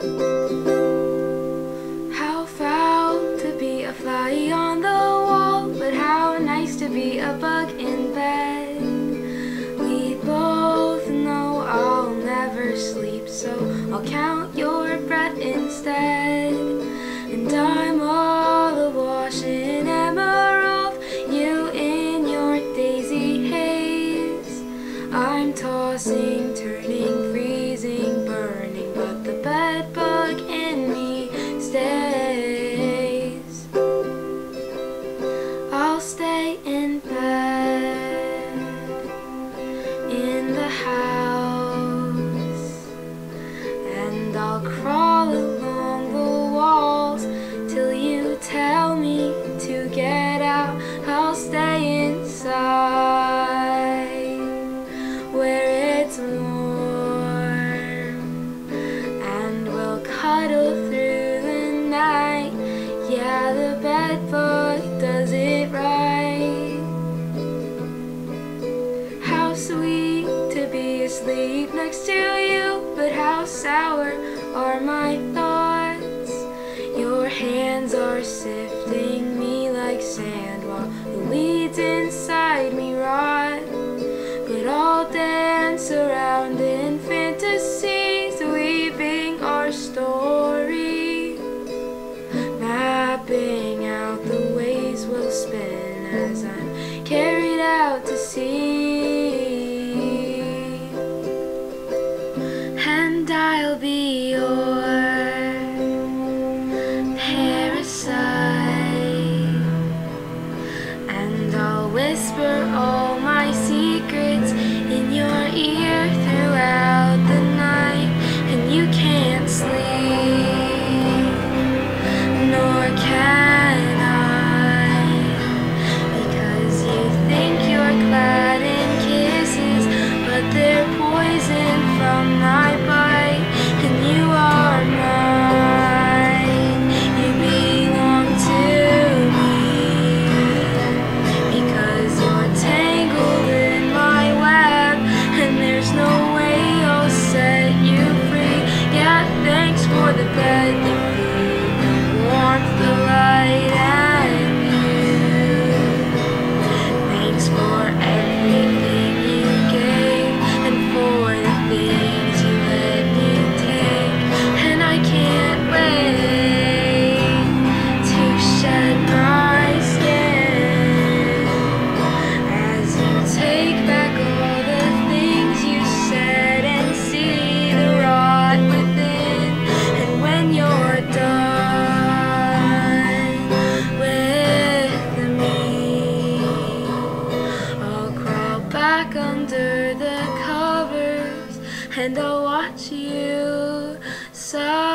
How foul to be a fly on the wall, but how nice to be a bug in bed. We both know I'll never sleep, so I'll count your breath instead. And I'm all awash in emerald, you in your daisy haze. I'm tossing, where it's warm, and we'll cuddle through the night. Yeah, the bed bug does it right. How sweet to be asleep next to you, but how sour are my thoughts. Mapping out the ways we'll spin as I'm thanks for the bed, the food, the warmth, the back under the covers and I'll watch you sigh.